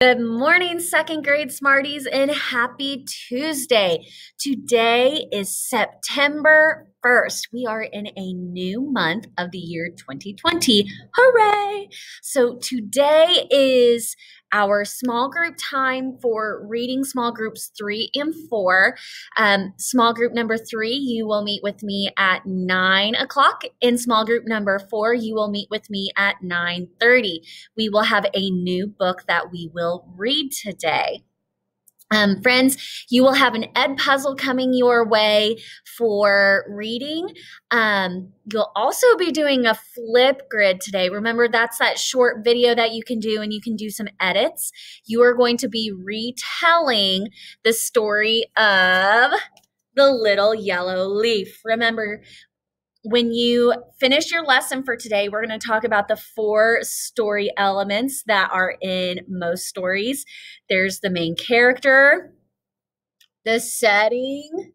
Good morning, second grade Smarties, and happy Tuesday. Today is September 1st. We are in a new month of the year 2020. Hooray! So, today is our small group time for reading small groups three and four. Um, small group number three, you will meet with me at nine o'clock. In small group number four, you will meet with me at 9:30. We will have a new book that we will read today. Um, friends, you will have an Edpuzzle coming your way for reading. Um, you'll also be doing a Flipgrid today. Remember, that's that short video that you can do and you can do some edits. You are going to be retelling the story of the little yellow leaf. Remember, when you finish your lesson for today, we're going to talk about the four story elements that are in most stories. There's the main character, the setting,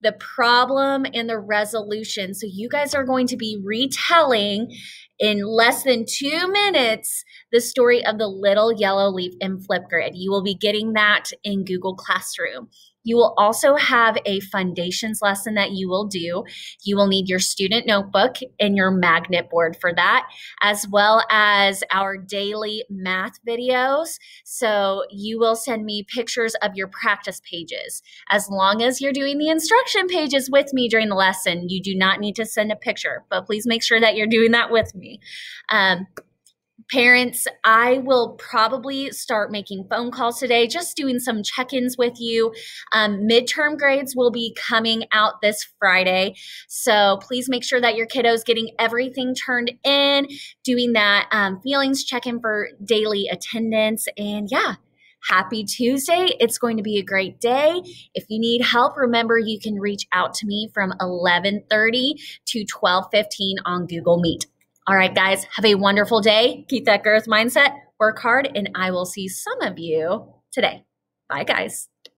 the problem, and the resolution. So, you guys are going to be retelling in less than two minutes the story of the little yellow leaf in Flipgrid. You will be getting that in Google Classroom. You will also have a Fundations lesson that you will do. You will need your student notebook and your magnet board for that, as well as our daily math videos. So you will send me pictures of your practice pages. As long as you're doing the instruction pages with me during the lesson, you do not need to send a picture, but please make sure that you're doing that with me. Um, parents, I will probably start making phone calls today, just doing some check ins with you. Um, midterm grades will be coming out this Friday. So please make sure that your kiddo's getting everything turned in, doing that um, feelings check in for daily attendance. And yeah, happy Tuesday. It's going to be a great day. If you need help, remember you can reach out to me from 11:30 to 12:15 on Google Meet. All right, guys, have a wonderful day. Keep that growth mindset, work hard, and I will see some of you today. Bye, guys.